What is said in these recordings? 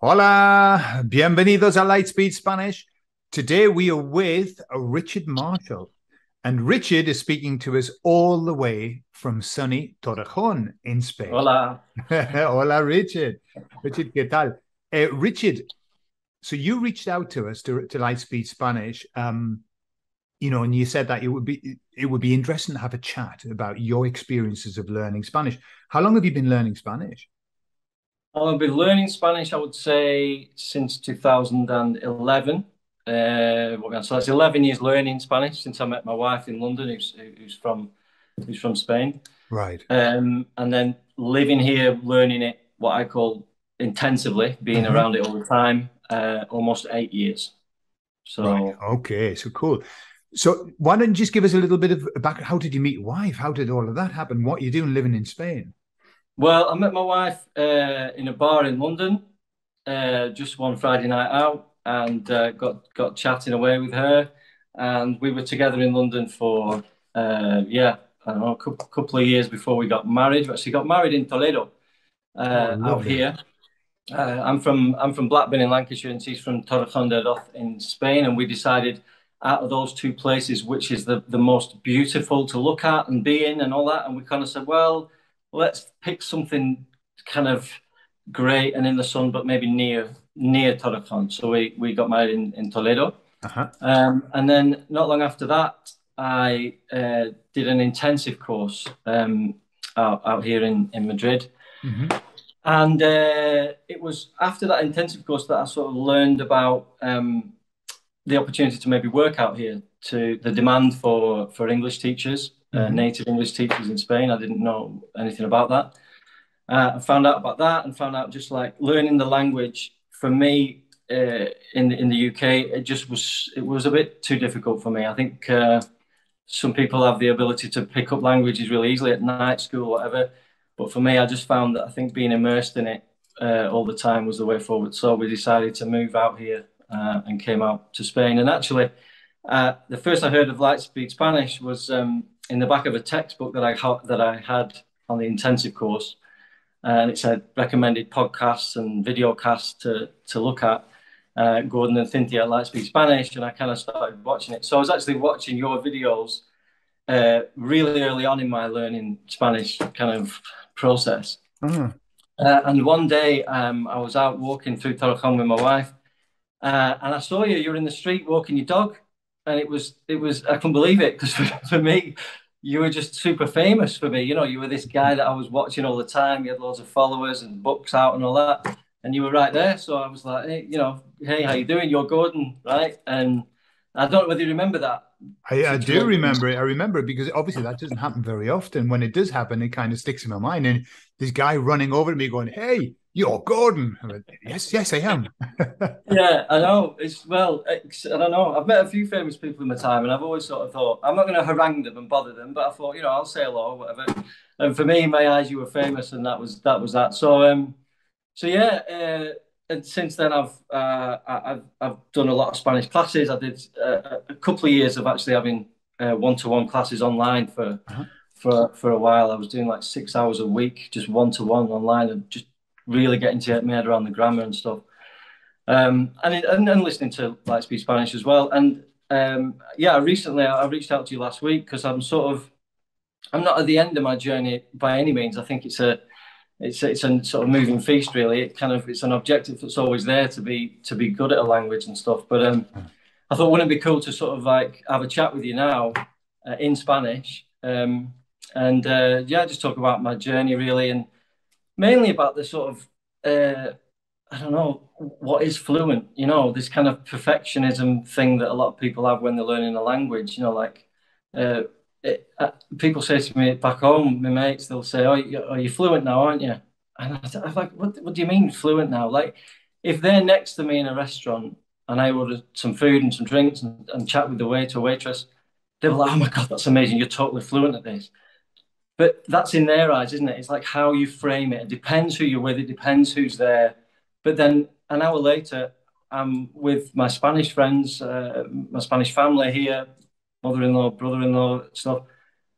Hola, bienvenidos a Lightspeed Spanish. Today we are with Richard Marshall, and Richard is speaking to us all the way from sunny Torrejon in Spain. Hola. Hola, Richard. Richard, ¿qué tal? Uh, Richard, so you reached out to us to, to Lightspeed Spanish, um, you know, and you said that it would be it would be interesting to have a chat about your experiences of learning Spanish. How long have you been learning Spanish? I've been learning Spanish, I would say, since 2011. Uh, so that's 11 years learning Spanish since I met my wife in London, who's, who's from who's from Spain. Right. Um, and then living here, learning it, what I call intensively, being mm-hmm. around it all the time, uh, almost eight years. So right. okay, so cool. So why don't you just give us a little bit of back? How did you meet wife? How did all of that happen? What are you doing living in Spain? Well, I met my wife uh, in a bar in London uh, just one Friday night out, and uh, got got chatting away with her, and we were together in London for uh, yeah, I don't know, a couple, couple, of years before we got married. We actually got married in Toledo, uh, oh, out here. Uh, I'm from I'm from Blackburn in Lancashire, and she's from Torrejón de in Spain, and we decided out of those two places, which is the, the most beautiful to look at and be in and all that. And we kind of said, well, let's pick something kind of great and in the sun, but maybe near near Torrejon. So we, we got married in, in Toledo. Uh-huh. Um, and then not long after that, I uh, did an intensive course um, out, out here in, in Madrid. Mm-hmm. And uh, it was after that intensive course that I sort of learned about um, the opportunity to maybe work out here, to the demand for, for English teachers uh, mm-hmm. native English teachers in Spain. I didn't know anything about that. Uh, I found out about that and found out just like learning the language for me uh, in in the UK. It just was it was a bit too difficult for me. I think uh, some people have the ability to pick up languages really easily at night school, whatever. But for me, I just found that I think being immersed in it uh, all the time was the way forward. So we decided to move out here uh, and came out to Spain. And actually, the first I heard of Lightspeed Spanish was um, in the back of a textbook that I ha- that I had on the intensive course, and it said recommended podcasts and video casts to to look at. Uh, Gordon and Cynthia at Lightspeed Spanish, and I kind of started watching it. So I was actually watching your videos uh, really early on in my learning Spanish kind of process. Mm. Uh, and one day um, I was out walking through Torrejon with my wife, uh, and I saw you. You were in the street walking your dog, and it was it was I couldn't believe it because for, for, me, you were just super famous for me. You know, you were this guy that I was watching all the time. You had loads of followers and books out and all that, and you were right there. So I was like, hey, you know, hey, how you doing? You're Gordon, right? And I don't know whether you remember that. I, I do remember it. I remember it because obviously that doesn't happen very often. When it does happen, it kind of sticks in my mind. And this guy running over to me, going, "Hey, you're Gordon. Went, yes, yes, I am. yeah, I know. It's well, it's, I don't know. I've met a few famous people in my time, and I've always sort of thought I'm not going to harangue them and bother them, but I thought, you know, I'll say hello, or whatever. And for me, in my eyes, you were famous, and that was that was that. So, um, so yeah. Uh, and since then, I've uh, I've I've done a lot of Spanish classes. I did uh, a couple of years of actually having one to one classes online for. Uh-huh. For, for a while, I was doing like six hours a week, just one to one online, and just really getting to get my head around the grammar and stuff. Um, and, and, and listening to Lightspeed Spanish as well. And um, yeah, recently I reached out to you last week because I'm sort of I'm not at the end of my journey by any means. I think it's a it's it's a sort of moving feast really. It kind of it's an objective that's always there to be to be good at a language and stuff. But um, I thought wouldn't it be cool to sort of like have a chat with you now uh, in Spanish um, and uh, yeah, just talk about my journey really and mainly about the sort of uh, I don't know what is fluent. You know, this kind of perfectionism thing that a lot of people have when they're learning a language. You know, like uh, it, uh, people say to me back home, my mates, they'll say, "Oh, you, are you fluent now, aren't you?" And I'm like, what, "What do you mean fluent now?" Like, if they're next to me in a restaurant and I order some food and some drinks and, and chat with the waiter or waitress, they're like, "Oh my god, that's amazing! You're totally fluent at this." But that's in their eyes, isn't it? It's like how you frame it. It depends who you're with. It depends who's there. But then an hour later, I'm with my Spanish friends, uh, my Spanish family here, mother-in-law, brother-in-law, stuff,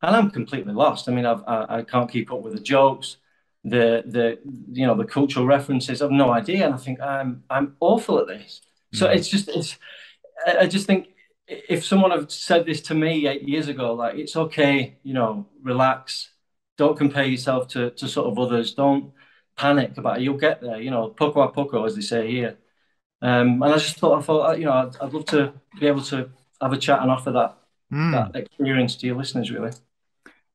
and I'm completely lost. I mean, I've, I, I can't keep up with the jokes. the the you know the cultural references. I've no idea, and I think I'm I'm awful at this. So mm. it's just it's I just think if someone had said this to me eight years ago, like it's okay, you know, relax, don't compare yourself to to sort of others, don't panic about it. You'll get there, you know, poco a poco, as they say here. Um, and I just thought, I thought, you know, I'd, I'd love to be able to have a chat and offer that mm. that experience to your listeners, really.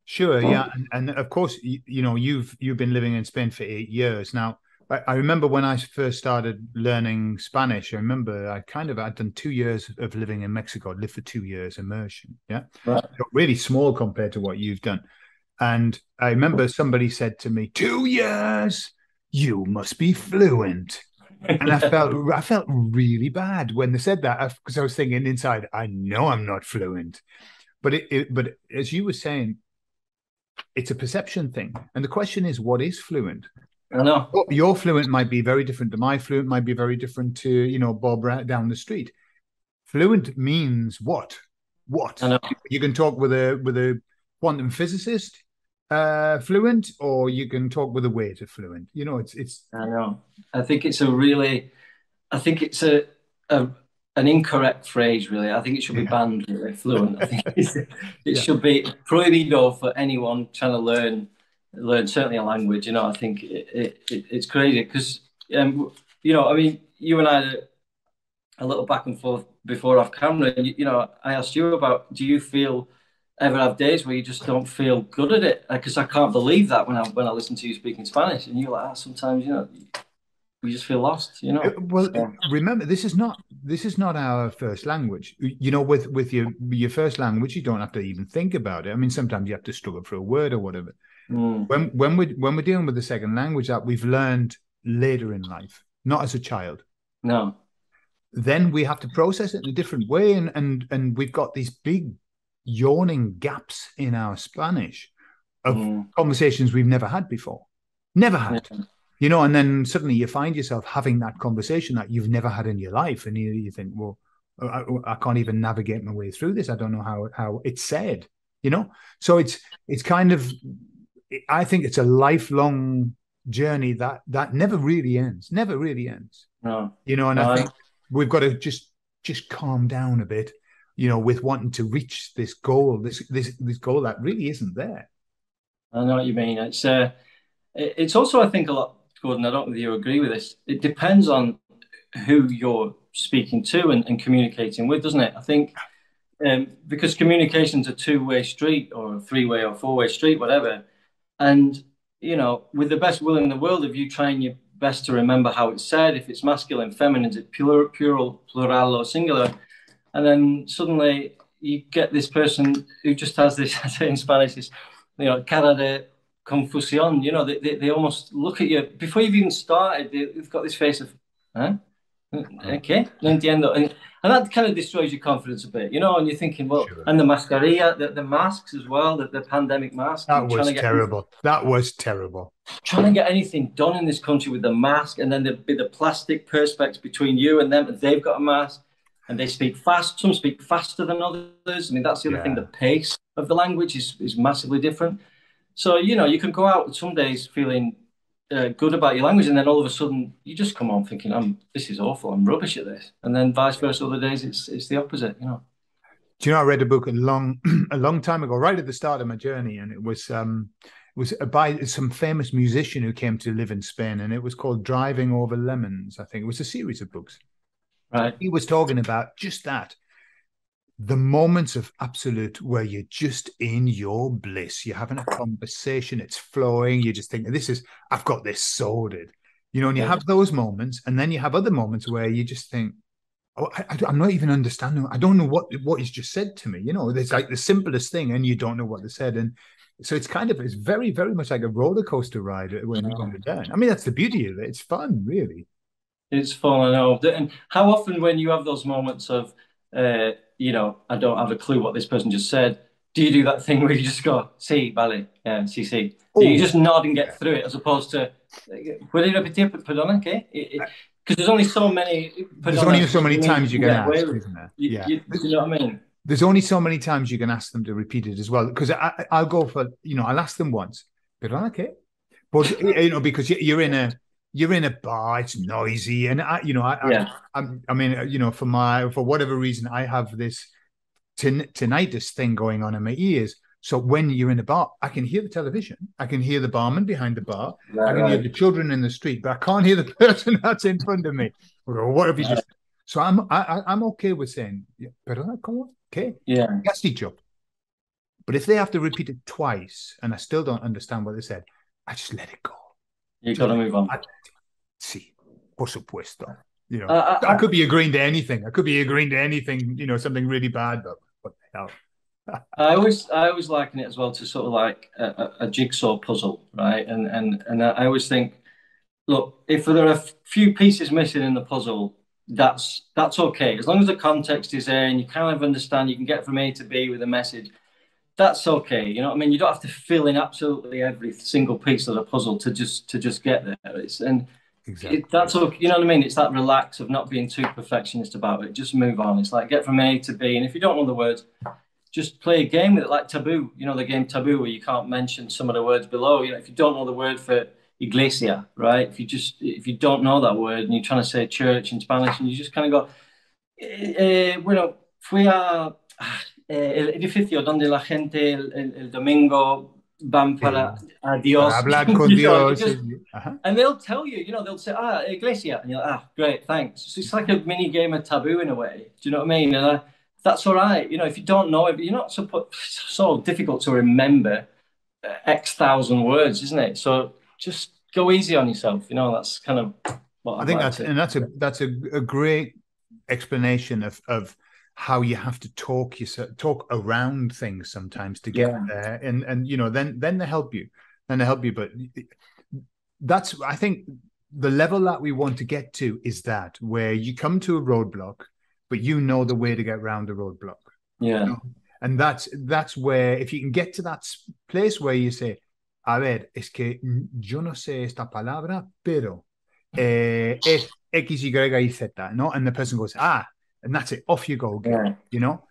Sure, yeah, and, and of course, you, you, know, you've you've been living in Spain for eight years now. I, I remember when I first started learning Spanish. I remember I kind of I'd done two years of living in Mexico. I'd lived for two years immersion. Yeah, right. really small compared to what you've done. And I remember somebody said to me, two years, you must be fluent. and I felt I felt really bad when they said that uh, because I was thinking inside, I know I'm not fluent, but it, it, but as you were saying, it's a perception thing, and the question is, what is fluent? I know your fluent might be very different to my fluent, might be very different to you know Bob down the street. Fluent means what? What you can talk with a with a quantum physicist uh, fluent, or you can talk with a waiter fluent. You know, it's it's. I know. I think it's a really, I think it's a, a an incorrect phrase. Really, I think it should be yeah. banned. Really, fluent. I think it yeah. should be prohibido for anyone trying to learn learn certainly a language. You know, I think it, it, it it's crazy because um, you know, I mean, you and I a little back and forth before off camera, and you, you know, I asked you about do you feel ever have days where you just don't feel good at it because I can't believe that when I when I listen to you speaking Spanish and you're like, ah, sometimes you know we just feel lost, you know. Uh, well, so. remember this is not this is not our first language. You know, with with your your first language, you don't have to even think about it. I mean, sometimes you have to struggle for a word or whatever. Mm. When when we when we're dealing with the second language that we've learned later in life, not as a child. No. Then we have to process it in a different way, and and and we've got these big yawning gaps in our Spanish of mm. conversations we've never had before. Never had. Yeah. You know, and then suddenly you find yourself having that conversation that you've never had in your life. And you, you think, well, I, I can't even navigate my way through this. I don't know how how it's said, you know? So it's it's kind of I think it's a lifelong journey that that never really ends. Never really ends. No. You know, and no, I think I... we've got to just just calm down a bit you know, with wanting to reach this goal, this this this goal that really isn't there. I know what you mean. It's uh, it's also I think a lot, Gordon. I don't know if you agree with this. It depends on who you're speaking to and, and communicating with, doesn't it? I think um, because communication's a two-way street or a three-way or four-way street, whatever. And you know, with the best will in the world, if you trying your best to remember how it's said, if it's masculine, feminine, is it plural, plural, plural, or singular? And then suddenly you get this person who just has this, I say in Spanish, this, you know, cara de confusión. You know, they, they, they almost look at you before you've even started. They, have got this face of, huh? Uh-huh. Okay, no entiendo. And, and that kind of destroys your confidence a bit, you know. And you're thinking, well, sure. and the mascarilla, the, the masks as well, the, the pandemic mask. That was terrible. that was terrible. Trying to get anything done in this country with the mask, and then there'd be the plastic perspex between you and them, and they've got a mask and they speak fast. Some speak faster than others. I mean, that's the other yeah. thing. The pace of the language is, is massively different. So, you know, you can go out some days feeling uh, good about your language, and then all of a sudden you just come home thinking, "I'm this is awful. I'm rubbish at this," and then vice versa. Other days it's it's the opposite. You know. Do you know I read a book a long a long time ago, right at the start of my journey, and it was um it was by some famous musician who came to live in Spain, and it was called Driving Over Lemons. I think it was a series of books Right. He was talking about just that. The moments of absolute where you're just in your bliss. You're having a conversation, it's flowing. You're just think, this is, I've got this sorted. You know, and you yeah. have those moments, and then you have other moments where you just think, oh, I, am not even understanding. I don't know what what he's just said to me. You know, it's like the simplest thing, and you don't know what they said. And so it's kind of it's very very much like a roller coaster ride when you're oh. down. I mean, that's the beauty of it. It's fun, really. It's fallen out. And how often, when you have those moments of, uh, you know, I don't have a clue what this person just said, do you do that thing where you just go, see, vale, yeah, sí, sí? You just nod and get through it as opposed to, puede repetir, perdona, ¿qué? Because there's only so many. There's only so many times you can ask, isn't there? Yeah. You, you, know what I mean? There's only so many times you can ask them to repeat it as well. Because I, I'll go for, you know, I'll ask them once, perdona, ¿qué? but you know because you're in a you're in a bar, it's noisy, and I, you know, I, Yeah. I, I mean, you know, for my for whatever reason, I have this tin- tinnitus thing going on in my ears. So when you're in a bar, I can hear the television, I can hear the barman behind the bar, I Right, can hear the children in the street, but I can't hear the person that's in front of me. Or what have you just? So I'm I, I- I'm okay with saying, "Yeah, perdona, ¿cómo? ¿Qué? Yeah. ¿Qué has dicho?" But if they have to repeat it twice and I still don't understand what they said, I just let it go. You got to move on. I- sí, por supuesto. You know, Uh, I- I could be agreeing to anything. I could be agreeing to anything. You know, something really bad, but what the hell? I always I always liken it as well to sort of like a, a, a jigsaw puzzle, right? And and and I always think, look, if there are a few pieces missing in the puzzle, that's that's okay as long as the context is there and you kind of understand. You can get from A to B with a message. That's okay. You know what I mean? You don't have to fill in absolutely every single piece of the puzzle to just to just get there. It's and Exactly. it, that's okay. You know what I mean? It's that relax of not being too perfectionist about it. Just move on. It's like get from A to B, and if you don't know the words, just play a game with it, like Taboo. You know the game Taboo, where you can't mention some of the words below. You know, if you don't know the word for iglesia, right? If you just if you don't know that word and you're trying to say church in Spanish, and you just kind of go, eh, eh, bueno, fui a eh, el edificio donde la gente el, el, el domingo van para a Dios. Para hablar con Dios. just- and they'll tell you, you know, they'll say, ah, Iglesia. And you're like, ah, great, thanks. So it's like a mini game of taboo in a way. Do you know what I mean? And uh, that's all right. You know, if you don't know it, you're not so, so difficult to remember uh, X thousand words, isn't it? So just go easy on yourself. You know, that's kind of what I I'd think that's to- and that's a that's a, a great explanation of of how you have to talk yourself talk around things sometimes to get Yeah. there and and you know then then they help you then they help you but that's i think the level that we want to get to is that where you come to a roadblock but you know the way to get around the roadblock yeah. and that's that's where if you can get to that place where you say a ver es que yo no sé esta palabra pero eh, es x y y z no and the person goes ah and that's it off you go again Yeah. you know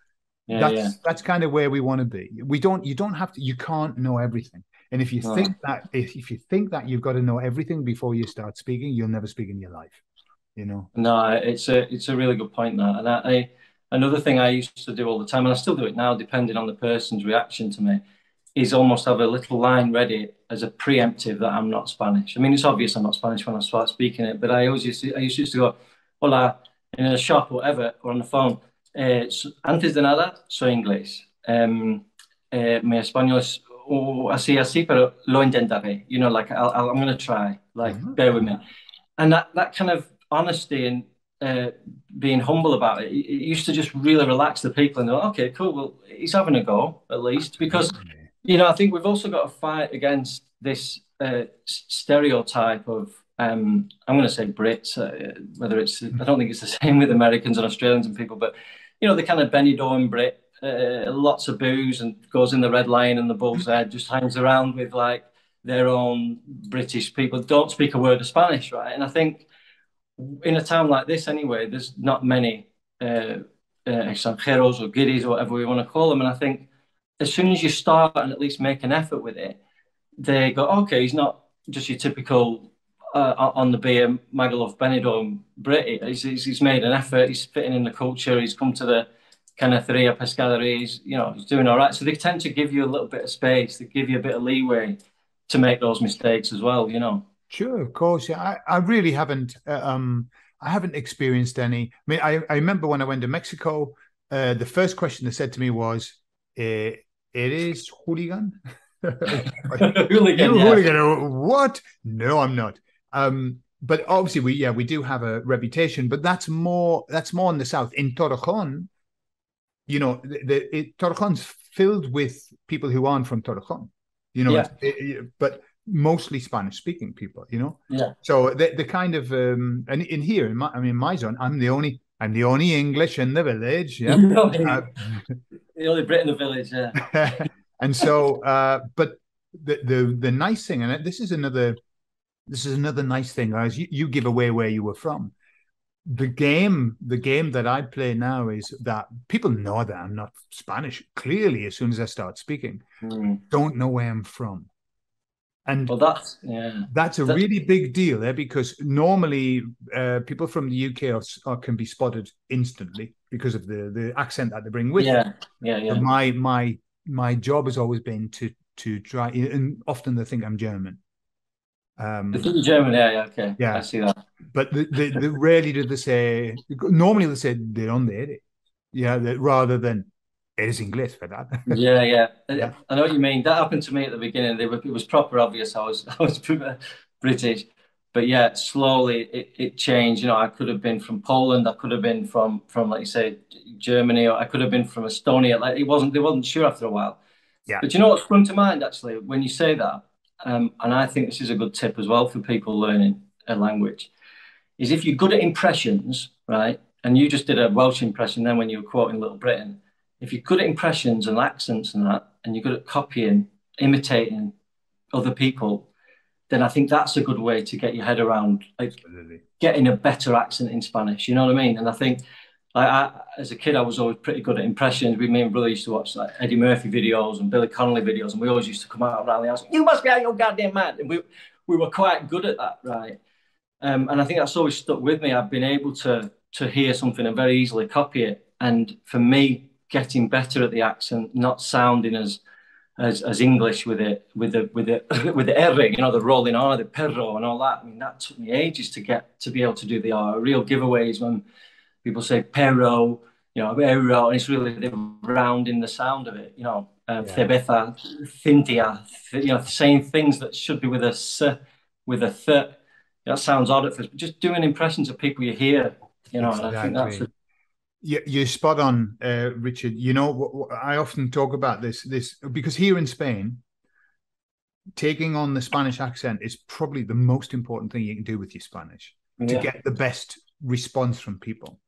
Yeah. that's yeah. that's kind of where we want to be we don't you don't have to you can't know everything and if you No. think that if, if you think that you've got to know everything before you start speaking you'll never speak in your life you know No, it's a it's a really good point that, and I, I another thing I used to do all the time, and I still do it now, depending on the person's reaction to me, is almost have a little line ready as a preemptive that I'm not Spanish. I mean, it's obvious I'm not Spanish when I start speaking it, but I always used to I used to go, "Hola," in a shop or whatever, or on the phone. Eh, antes de nada, soy inglés. Um, eh, mi español es oh, así así, pero lo intentaré. You know, like I'll, I'll, I'm going to try. Like, Mhm. bear with me and that that kind of honesty and uh, being humble about it, it used to just really relax the people and go, okay, cool, well, he's having a go at least because you know I think we've also got to fight against this uh, stereotype of um, I'm going to say Brits, uh, whether it's I don't think it's the same with Americans and Australians and people, but you know the kind of Benidorm Brit, uh, lots of booze and goes in the red line and the bull's head, just hangs around with like their own British people, don't speak a word of Spanish, right? And I think in a town like this, anyway, there's not many uh, uh, extranjeros or guiris or whatever we want to call them. And I think as soon as you start and at least make an effort with it, they go, okay, he's not just your typical uh, on the beer Magaluf Benidorm Brit. He's, he's, he's made an effort. He's fitting in the culture. He's come to the Carnicería Pescaderia. He's, you know, he's doing all right. So they tend to give you a little bit of space. They give you a bit of leeway to make those mistakes as well. You know. Sure, of course. Yeah, I, I really haven't. Uh, um, I haven't experienced any. I mean, I, I remember when I went to Mexico, uh, the first question they said to me was, eh, "Eres hooligan?" Hooligan, you yeah. hooligan? What? No, I'm not. Um, but obviously, we yeah, we do have a reputation, but that's more that's more in the south. In Torrejon, you know, the, the it, Torrejon's filled with people who aren't from Torrejon. You know, Yeah. it- it- but mostly Spanish speaking people. You know. Yeah. So the the kind of um, and in here, in my, I mean, my zone, I'm the only I'm the only English in the village. Yeah. the, only, Uh, the only Brit in the village, yeah. and so uh but the the the nice thing and this is another this is another nice thing guys you, you give away where you were from the game the game that i play now is that people know that i'm not spanish clearly as soon as i start speaking Mm. don't know where i'm from And well, that's yeah, that's a that, really big deal there because normally uh, people from the UK are, are, can be spotted instantly because of the the accent that they bring with yeah, them. Yeah, yeah. my my my job has always been to to try, and often they think I'm German. Um, think German, yeah, yeah, okay, yeah, I see that. But the, the, the rarely do they say. Normally they say de donde, yeah, rather than eres inglés, ¿verdad? yeah, yeah, yeah. I know what you mean. That happened to me at the beginning. Were, it was proper obvious I was I was British, but yeah, slowly it, it changed. You know, I could have been from Poland. I could have been from from like you say Germany, or I could have been from Estonia. Like it wasn't they wasn't sure after a while. Yeah. But you know what sprung to mind actually when you say that, um, and I think this is a good tip as well for people learning a language, is if you're good at impressions, right? And you just did a Welsh impression then when you were quoting Little Britain if you're good at impressions and accents and that, and you're good at copying, imitating other people, then I think that's a good way to get your head around like Absolutely. getting a better accent in Spanish. You know what I mean? And I think, like, I, as a kid, I was always pretty good at impressions. We, me and brother used to watch like Eddie Murphy videos and Billy Connolly videos, and we always used to come out around the house. You must be out your goddamn mad. And we we were quite good at that, right? Um, and I think that's always stuck with me. I've been able to to hear something and very easily copy it. And for me, getting better at the accent, not sounding as as, as English with it with the with the with the R, you know, the rolling R, the perro, and all that. I mean, that took me ages to get to be able to do the R. Real giveaways when people say perro, you know, perro, and it's really the rounding the sound of it. You know, um, yeah. Thebetha, Thintia, you know, saying things that should be with a s, with a th. That sounds odd at first, but just doing impressions of people you hear, you know, exactly. and I think that's a, you're spot on, uh, Richard. You know, I often talk about this this because here in Spain, taking on the Spanish accent is probably the most important thing you can do with your Spanish yeah. to get the best response from people.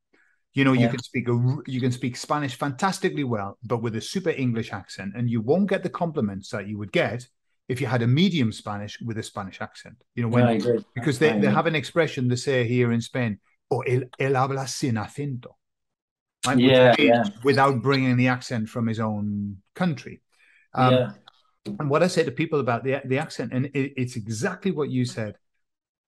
You know, yeah. you can speak a, you can speak Spanish fantastically well, but with a super English accent, and you won't get the compliments that you would get if you had a medium Spanish with a Spanish accent. You know, when because they, they have an expression they say here in Spain, "O oh, el, el habla sin acento." right? Yeah, yeah. Without bringing the accent from his own country. Um, yeah. And what I say to people about the the accent, and it, it's exactly what you said.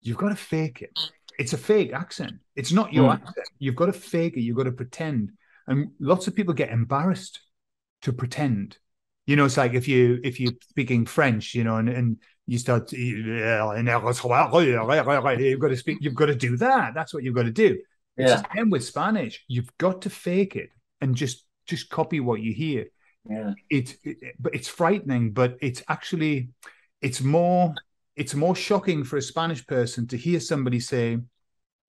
You've got to fake it. It's a fake accent. It's not your mm. accent. You've got to fake it. You've got to pretend. And lots of people get embarrassed to pretend. You know, it's like if you if you're speaking French, you know, and, and you start you've got to speak, you've got to do that. That's what you've got to do. It's Yeah. And with Spanish, you've got to fake it and just just copy what you hear. Yeah. It, it but it's frightening, but it's actually it's more it's more shocking for a Spanish person to hear somebody say,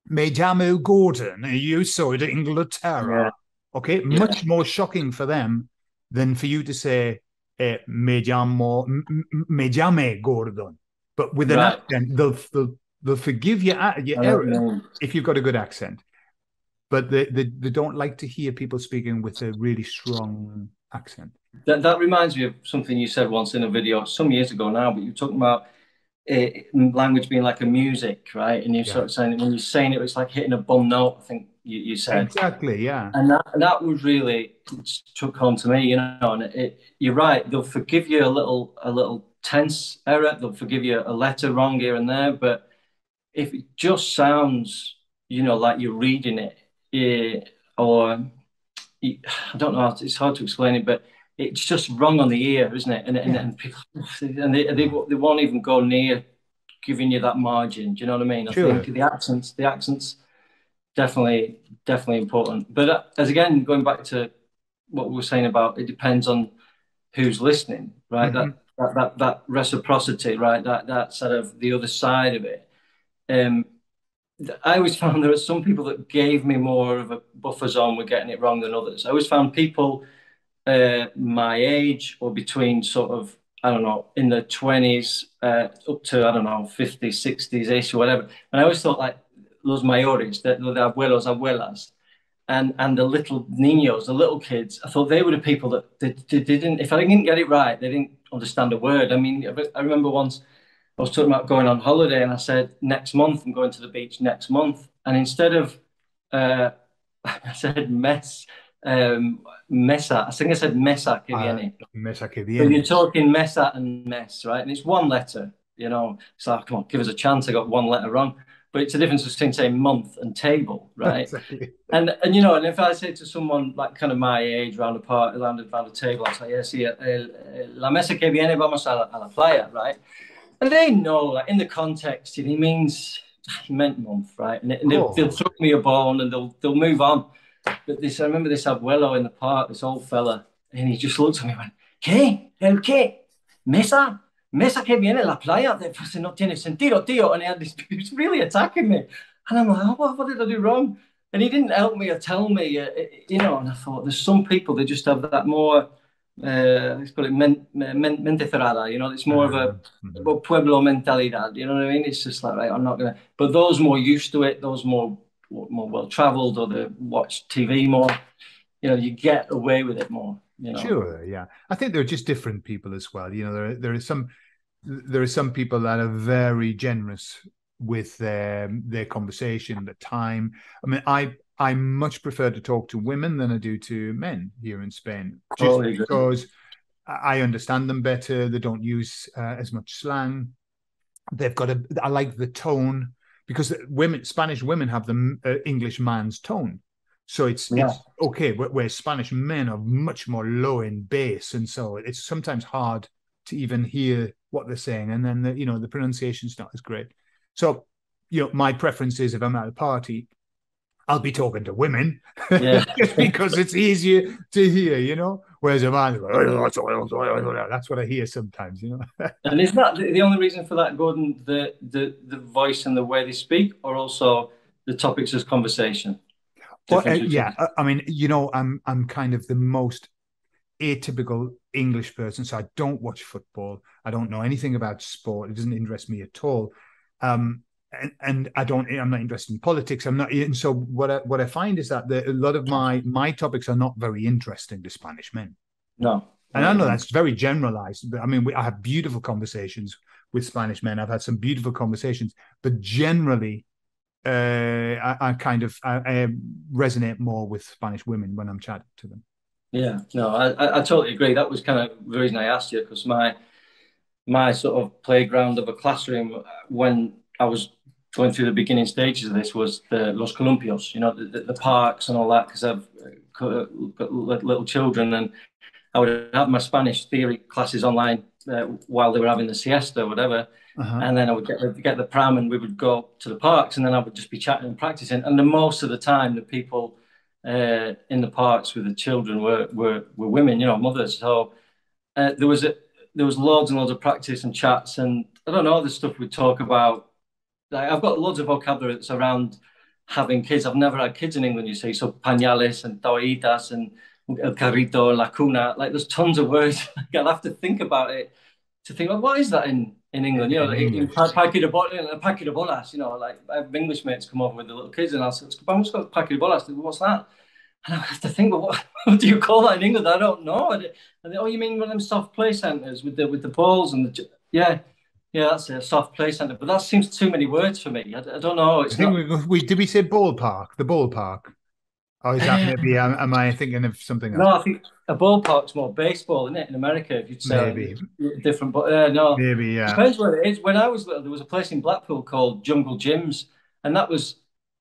Me llamo Gordon, you saw it in Inglaterra. Yeah. Okay, yeah. much more shocking for them than for you to say, eh, Me llamo, me llame Gordon. But with an right. accent, they'll, they'll, they'll forgive you your error if you've got a good accent but they, they, they don't like to hear people speaking with a really strong accent. That, that reminds me of something you said once in a video some years ago now, but you're talking about it, eh, language being like a music, right? And you yeah. sort of saying when you're saying it, it's like hitting a bum note. I think you, you said exactly, yeah. And that that was really took home to me, you know. And it, it, you're right; they'll forgive you a little a little tense error. They'll forgive you a letter wrong here and there, but if it just sounds, you know, like you're reading it yeah, or I don't know. It's hard to explain it, but it's just wrong on the ear, isn't it? And and, and people and they, they, they won't even go near giving you that margin. Do you know what I mean? I sure. think the accents, the accents, definitely definitely important. But uh, as again, going back to what we were saying about it depends on who's listening, right? Mm-hmm. That, that that that reciprocity, right? That that sort of the other side of it. Um, I always found there were some people that gave me more of a buffer zone with getting it wrong than others. I always found people uh, my age or between sort of, I don't know, in the 20s uh, up to, I don't know, 50s, 60s ish or whatever. And I always thought like los mayores, the, the abuelos, abuelas, and, and the little niños, the little kids, I thought they were the people that they, they didn't, if I didn't get it right, they didn't understand a word. I mean, I remember once I was talking about going on holiday, and I said next month I'm going to the beach next month, and instead of uh, I said mess um, mesa. I think I said mesa que viene. Uh, mesa que viene. So you're talking mesa and mess, right? And it's one letter. You know, it's like, come on, give us a chance. I got one letter wrong. But it's a difference between saying month and table, right? exactly. And and you know, and if I say to someone like kind of my age around a part around, around a table, I say, yeah, see, la mesa que viene vamos a la, a la playa, right? And they know, like in the context, he means he meant month, right? And, and they'll, oh. they'll throw me a bone and they'll they'll move on. But this, I remember this abuelo in the park, this old fella, and he just looked at me and went, ¿Qué? ¿El qué? Mesa? Mesa que viene la playa? No tiene sentido, tío. And he, had this, he was really attacking me. And I'm like, oh, what, what did I do wrong? And he didn't help me or tell me, uh, you know. And I thought, there's some people that just have that more, uh, let's call it men, men, mente cerrada, you know, it's more of a, mm-hmm. a pueblo mentalidad, you know what I mean? It's just like, right, I'm not going to, but those more used to it, those more more well traveled or they watch TV more, you know, you get away with it more. You know? Sure, yeah. I think there are just different people as well. You know, there there is some there are some people that are very generous with their their conversation, the time. I mean, I I much prefer to talk to women than I do to men here in Spain, just oh, because I understand them better. They don't use uh, as much slang. They've got a. I like the tone because women, Spanish women have the uh, English man's tone. So it's, yeah. it's okay, where, Spanish men are much more low in bass, and so it's sometimes hard to even hear what they're saying, and then the, you know the pronunciation's not as great. So you know, my preference is if I'm at a party, I'll be talking to women yeah. just because it's easier to hear, you know. Whereas a man, that's what I hear sometimes, you know. and is that the only reason for that, Gordon? The the the voice and the way they speak, or also the topics of conversation? Well, uh, yeah, I mean, you know, I'm I'm kind of the most atypical English person, so I don't watch football. I don't know anything about sport. It doesn't interest me at all. Um, and, and I don't I'm not interested in politics. I'm not and so what I what I find is that the, a lot of my my topics are not very interesting to Spanish men. No. And I know that's very generalized, but I mean we, I have beautiful conversations with Spanish men. I've had some beautiful conversations, but generally uh, I, I, kind of I, I, resonate more with Spanish women when I'm chatting to them. Yeah, no, I, I totally agree. That was kind of the reason I asked you because my my sort of playground of a classroom when I was going through the beginning stages of this was the Los Columpios, you know, the, the, the parks and all that, because I've got little children and I would have my Spanish theory classes online uh, while they were having the siesta or whatever. Uh-huh. And then I would get the, get the pram and we would go to the parks and then I would just be chatting and practicing. And the most of the time, the people uh, in the parks with the children were, were, were women, you know, mothers. So uh, there was a, there was loads and loads of practice and chats and I don't know the stuff we talk about like I've got loads of vocabulary that's around having kids. I've never had kids in England, you see. So pañales and toallitas and el carrito, la cuna. Like there's tons of words. I'll have to think about it to think, well, what is that in, in England? You know, like, in de, parque de bolas, you know, like I have English mates come over with the little kids and I'll say, vamos con parque de bolas. What's that? And I have to think, well, what, what, do you call that in England? I don't know. And they, oh, you mean one of them soft play centres with the with the balls and the yeah. Yeah, that's a soft play centre, but that seems too many words for me. I, I don't know. It's I think not... we, we, did we say ballpark? The ballpark. Or is that maybe? am, am, I thinking of something? Else? No, I think a ballpark's more baseball, isn't it? In America, if you'd say maybe different, but uh, no, maybe yeah. Depends where it is. When I was little, there was a place in Blackpool called Jungle Jim's, and that was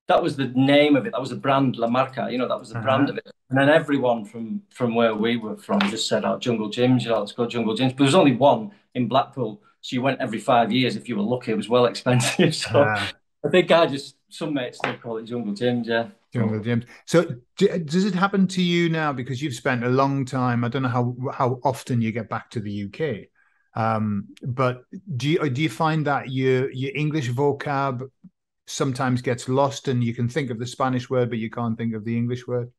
that was the name of it. That was the brand La Marca. You know, that was the uh-huh. brand of it. And then everyone from from where we were from just said, "Oh, Jungle Jim's, you know, let's go Jungle Jim's." But there was only one in Blackpool so you went every five years if you were lucky. It was well expensive. So ah. I think I just some mates still call it jungle gyms. Yeah, jungle gyms. So does it happen to you now because you've spent a long time? I don't know how how often you get back to the UK. Um, but do you do you find that your your English vocab sometimes gets lost and you can think of the Spanish word but you can't think of the English word?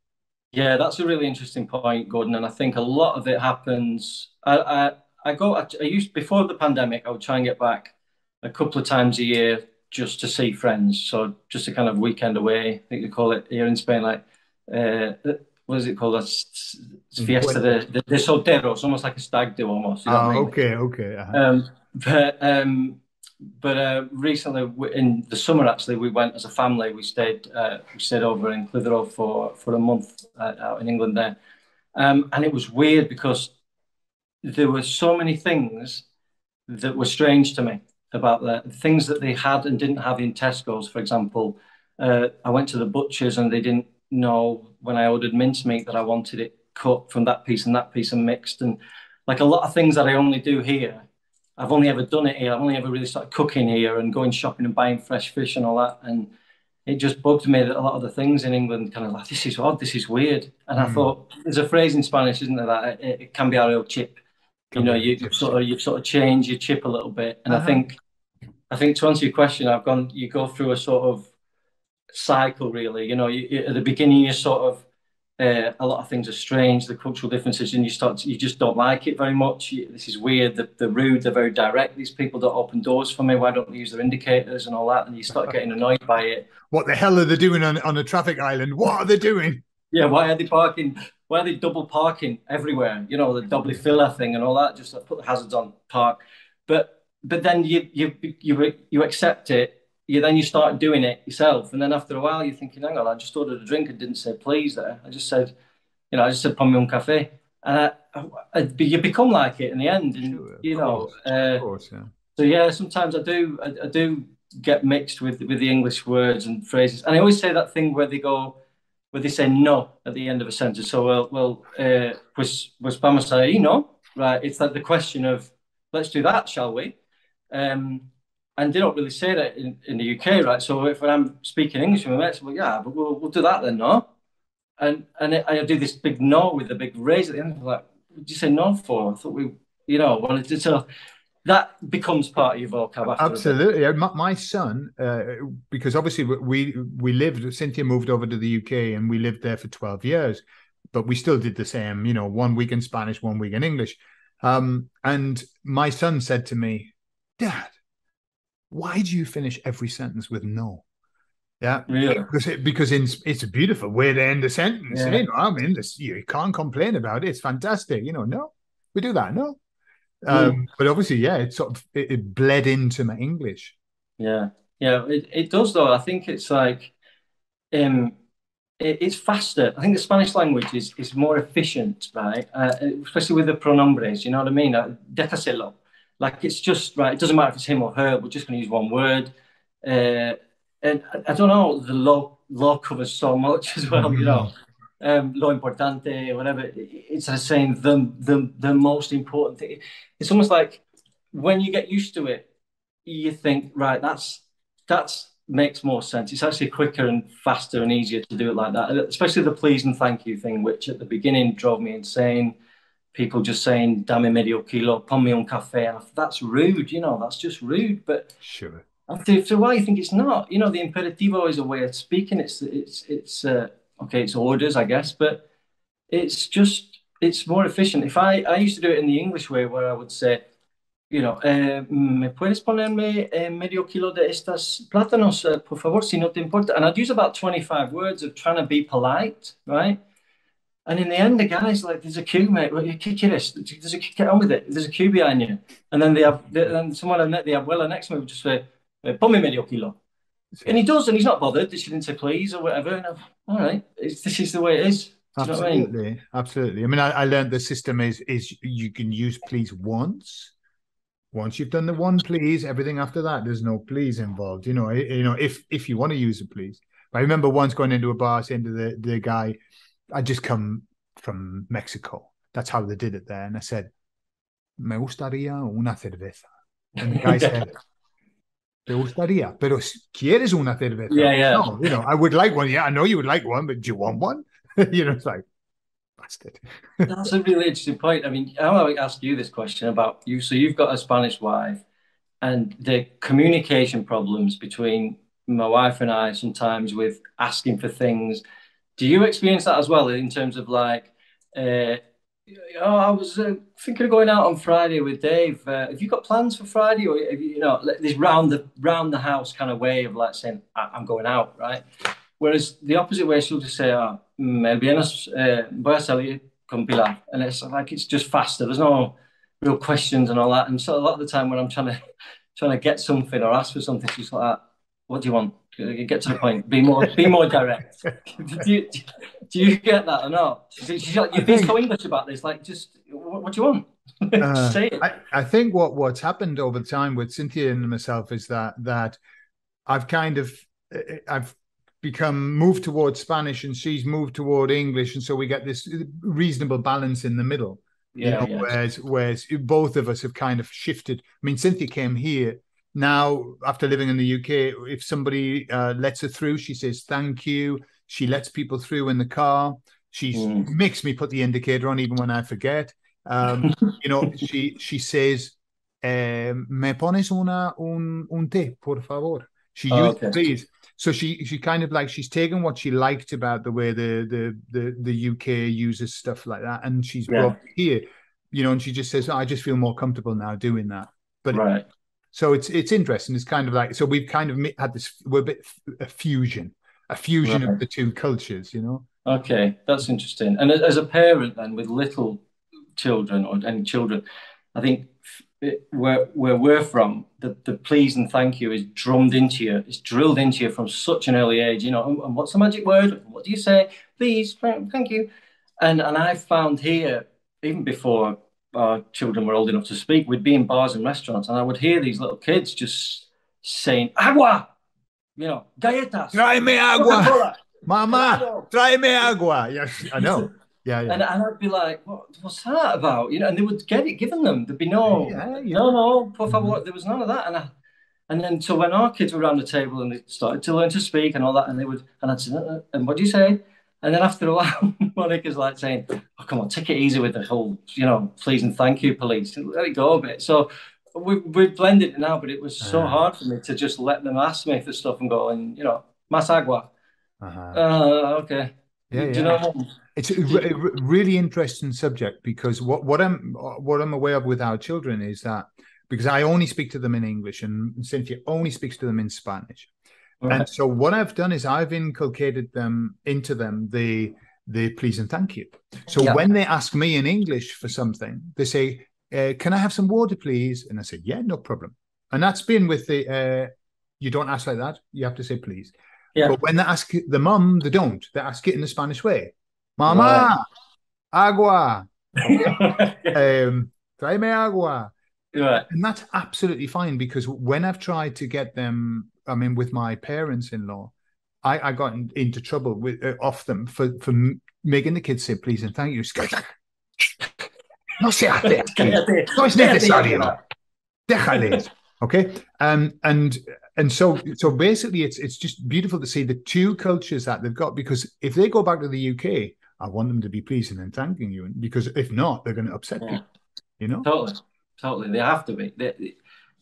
Yeah, that's a really interesting point, Gordon. And I think a lot of it happens. I, I I go. I, I used before the pandemic. I would try and get back a couple of times a year just to see friends. So just a kind of weekend away. I think they call it here in Spain, like uh, what is it called? That's Fiesta de, de, de Solteros, almost like a stag do, almost. You know oh, mean? okay, okay. Uh-huh. Um, but um, but uh, recently in the summer, actually, we went as a family. We stayed uh, we stayed over in Clitheroe for for a month uh, out in England there, um, and it was weird because there were so many things that were strange to me. about the things that they had and didn't have in Tesco's. For example, uh, I went to the butchers and they didn't know when I ordered mincemeat that I wanted it cut from that piece and that piece and mixed. And like a lot of things that I only do here, I've only ever done it here. I've only ever really started cooking here and going shopping and buying fresh fish and all that. And it just bugged me that a lot of the things in England kind of like, this is odd, this is weird. And mm. I thought, there's a phrase in Spanish, isn't there, that it, it can be a real chip. You know, you, have sort of you've sort of changed your chip a little bit. And uh-huh. I think I think to answer your question, I've gone you go through a sort of cycle really. You know, you, at the beginning you sort of uh, a lot of things are strange, the cultural differences, and you start to, you just don't like it very much. You, this is weird. The, the rude, they're very direct. These people don't open doors for me. Why don't they use their indicators and all that? And you start getting annoyed by it. What the hell are they doing on, on a traffic island? What are they doing? Yeah, why are they parking? Why are they double parking everywhere? You know, the doble fila thing and all that. Just put the hazards on, park. But but then you you you you accept it you then you start doing it yourself, and then after a while you're thinking, "Hang on, I just ordered a drink and didn't say please there. I just said, you know, I just said "Ponme un café," and I, I, I, you become like it in the end, and sure, you know. Course, uh, course, yeah. So yeah, sometimes I do I, I, do get mixed with with the English words and phrases, and I always say that thing where they go. Where they say no at the end of a sentence. So, well, well, uh, pues, pues vamos a ir, no? Right. It's like the question of, let's do that, shall we? Um, and they don't really say that in, in the UK, right? So if I'm speaking English with my mates, well, yeah, but we'll, we'll do that then, no? And and I, do this big no with a big raise at the end. Like, what did you say no for? I thought we, you know, wanted to. So that becomes part of your vocab. Absolutely, my, my, son, uh, because obviously we we lived. Cynthia moved over to the UK, and we lived there for twelve years, but we still did the same. You know, one week in Spanish, one week in English. Um, and my son said to me, "Dad." why do you finish every sentence with no? Yeah, yeah. Because it, because in, it's a beautiful way to end a sentence. Yeah. You know, I mean, this, you can't complain about it. It's fantastic. You know, no, we do that. No, um, mm. but obviously, yeah, it sort of it, it, bled into my English. Yeah, yeah, it, it does though. I think it's like, um, it, it's faster. I think the Spanish language is is more efficient, right? Uh, especially with the pronombres. You know what I mean? Uh, déjaselo like it's just right. It doesn't matter if it's him or her. We're just going to use one word. Uh, and I, I, don't know. The law law covers so much as well. You know, um, lo importante, whatever. It's the saying the the the most important thing. It's almost like when you get used to it, you think right. That's that's makes more sense. It's actually quicker and faster and easier to do it like that. Especially the please and thank you thing, which at the beginning drove me insane people just saying dame medio kilo, ponme un café. That's rude, you know, that's just rude. But sure. After, after a while, you think it's not. You know, the imperativo is a way of speaking. It's it's it's uh, okay. It's orders, I guess, but it's just it's more efficient. If I I used to do it in the English way, where I would say, you know, eh, me puedes ponerme eh, medio kilo de estas plátanos, uh, por favor, si no te importa. And I'd use about twenty five words of trying to be polite, right? And in the end, the guy's like, "There's a queue, mate. Well, you kick this. There's a get on with it. There's a queue behind you." And then they have, then someone I met the abuela next to me would just say, eh, "Ponme medio kilo," and he does, and he's not bothered. Didn't say please or whatever. All right, this is the way it is. absolutely, I mean? absolutely. I mean, I, I learned the system is is you can use please once. Once you've done the one please, everything after that, there's no please involved. You know, you know, if if you want to use a please. I remember once going into a bar saying to the the guy I just come from Mexico. That's how they did it there. And I said, Me gustaría una cerveza. And the guy said, Te gustaría, pero quieres una cerveza? Yeah, yeah. No, you know, I would like one. Yeah, I know you would like one, but do you want one? you know, it's like, bastard. That's a really interesting point. I mean, I want to ask you this question about you. So you've got a Spanish wife, and the communication problems between my wife and I sometimes with asking for things do you experience that as well in terms of like, uh, oh, I was uh, thinking of going out on Friday with Dave. Uh, have you got plans for Friday, or you, you know this round the round the house kind of way of like saying I'm going out, right? Whereas the opposite way, she'll just say, oh, el viernes uh, voy a salir con Pilar, and it's like it's just faster. There's no real questions and all that. And so a lot of the time when I'm trying to trying to get something or ask for something, she's like, "What do you want?" Get to the point. Be more, be more direct. do, you, do you get that or not? You've been so English about this. Like, just what, what do you want? Uh, Say it. I, I think what what's happened over time with Cynthia and myself is that that I've kind of uh, I've become moved towards Spanish and she's moved toward English, and so we get this reasonable balance in the middle. you Yeah, know, yeah. whereas whereas both of us have kind of shifted. I mean, Cynthia came here now after living in the UK. If somebody uh, lets her through, she says thank you. She lets people through in the car. She Mm. makes me put the indicator on even when I forget. Um, you know, she she says, eh, "Me pones una un un té, por favor." She Oh, uses okay. please. So she she kind of like she's taken what she liked about the way the the the, the UK uses stuff like that, and she's Yeah. brought it here, you know, and she just says, "I just feel more comfortable now doing that." But Right. so it's it's interesting. It's kind of like so we've kind of had this we're a bit a fusion, a fusion Right. of the two cultures, you know. Okay, that's interesting. And as a parent, then with little children or any children, I think it, where where we're from, the, the please and thank you is drummed into you. It's drilled into you from such an early age. You know, and, and what's the magic word? What do you say? Please, thank thank you. And and I found here, even before our children were old enough to speak, we'd be in bars and restaurants, and I would hear these little kids just saying agua, you know, galletas, Tráeme agua, mama. Claro. Tráeme agua. Yes, I know. Yeah, yeah. And, and I'd be like, what, what's that about? You know, and they would get it given them. There'd be no, Yeah, yeah. no, no, por favor. There was none of that. And I, and then so when our kids were around the table and they started to learn to speak and all that, and they would, and I'd say, "Uh, uh," and what do you say? And then after a while, Monica's like saying, "Oh, come on, take it easy with the whole, you know, please and thank you, police. Let it go a bit." So we we've blended it now, but it was so Ah. hard for me to just let them ask me for stuff and go and you know, masagua. Uh-huh. Uh, okay. Yeah, Do yeah. you know? It's a, a really interesting subject because what, what I'm what I'm aware of with our children is that because I only speak to them in English and Cynthia only speaks to them in Spanish. Right. And so what I've done is I've inculcated them into them the the please and thank you. So Yeah. when they ask me in English for something, they say, uh, "Can I have some water, please?" And I said, "Yeah, no problem." And that's been with the uh, you don't ask like that. You have to say please. Yeah. But when they ask the mum, they don't. They ask it in the Spanish way. Mama, agua, um, tráeme agua. right. And that's absolutely fine because when I've tried to get them, I mean, with my parents-in-law, I, I got in, into trouble with uh, off them for for m- making the kids say please and thank you. It's No se hace aquí. No es necesario. Déjales. Okay. Um, and and so so basically it's it's just beautiful to see the two cultures that they've got because if they go back to the UK, I want them to be pleasing and thanking you. Because if not, they're going to upset Yeah. people. You know? Totally, totally. They have to be. They,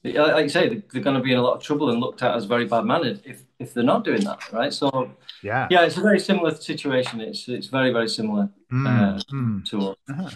they, like you say, they're going to be in a lot of trouble and looked at as very bad mannered if if they're not doing that, right? So Yeah. yeah, it's a very similar situation. It's it's very very similar Mm, Uh, mm. to us. Uh-huh.